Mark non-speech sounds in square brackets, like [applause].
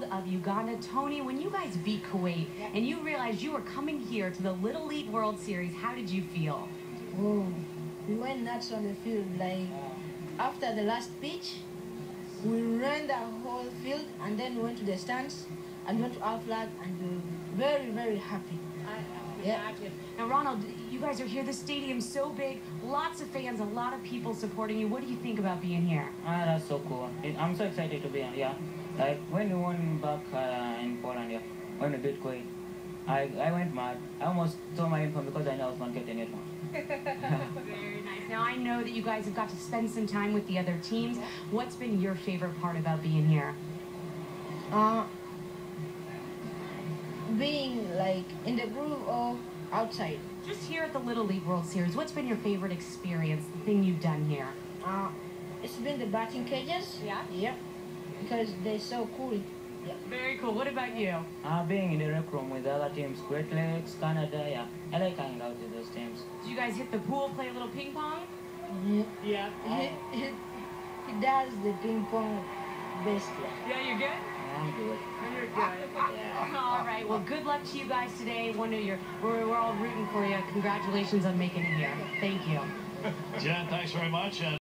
Ronald of Uganda. Tony, when you guys beat Kuwait and you realized you were coming here to the Little League World Series, how did you feel? Oh, we went nuts on the field. Like after the last pitch, we ran the whole field and then we went to the stands and went to our flag and we were very, very happy. Yeah. Now, Ronald, you guys are here. The stadium's so big, lots of fans, a lot of people supporting you. What do you think about being here? Ah, that's so cool. I'm so excited to be here. Yeah, like when we won back uh, in Poland, yeah, when we Bitcoin, I, I went mad. I almost threw my uniform because I know I was not getting it. [laughs] Very nice. Now, I know that you guys have got to spend some time with the other teams. What's been your favorite part about being here? Uh, being like in the group or outside. Just here at the Little League World Series, what's been your favorite experience, the thing you've done here? Uh, it's been the batting cages. Yeah? Yep. Because they're so cool. Yeah. Very cool. What about you? Uh, being in the rec room with other teams, Great Lakes, Canada, yeah, I like hanging out with those teams. Do you guys hit the pool, play a little ping pong? Yeah. He, he, he does the ping pong best. Yeah, you're good? I'm good. You're good. [laughs] All right. Well, good luck to you guys today. One of your, we're, we're all rooting for you. Congratulations on making it here. Thank you. [laughs] Jenn, thanks very much. And